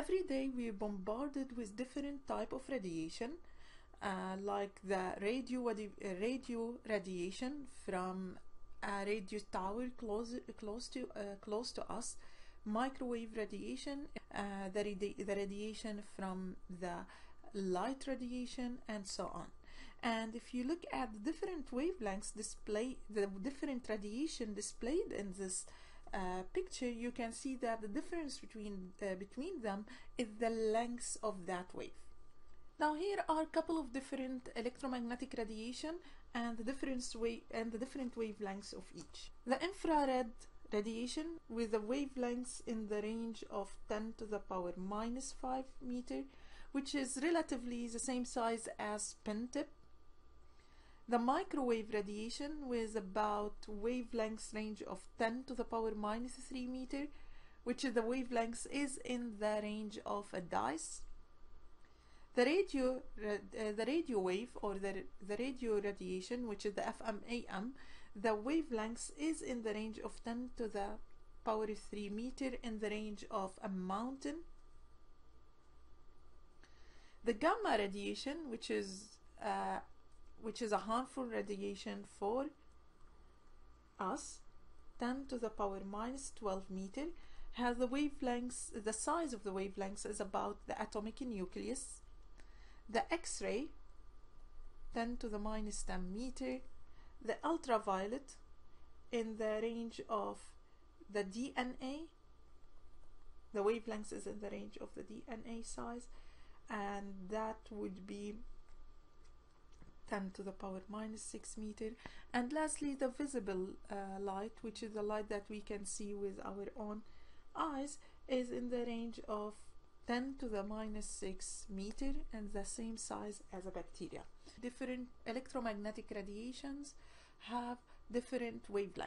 every day we're bombarded with different type of radiation uh, like the radio radio radiation from a radio tower close close to uh, close to us microwave radiation uh, the, radi the radiation from the light radiation and so on. And if you look at the different wavelengths display the different radiation displayed in this uh, picture you can see that the difference between uh, between them is the length of that wave. Now here are a couple of different electromagnetic radiation and the different wave and the different wavelengths of each. The infrared radiation with a wavelength in the range of 10 to the power minus 5 meter which is relatively the same size as pen tip the microwave radiation with about wavelength range of 10 to the power minus 3 meter which is the wavelength is in the range of a dice. The radio uh, the radio wave or the, the radio radiation which is the FMAM the wavelength is in the range of 10 to the power 3 meter in the range of a mountain. The gamma radiation which is uh, which is a harmful radiation for us 10 to the power minus 12 meter has the wavelengths the size of the wavelengths is about the atomic nucleus. The x-ray 10 to the minus 10 meter. The ultraviolet in the range of the DNA the wavelength is in the range of the DNA size and that would be 10 to the power minus 6 meter. And lastly the visible uh, light which is the light that we can see with our own eyes is in the range of 10 to the minus 6 meter and the same size as a bacteria. Different electromagnetic radiations have different wavelengths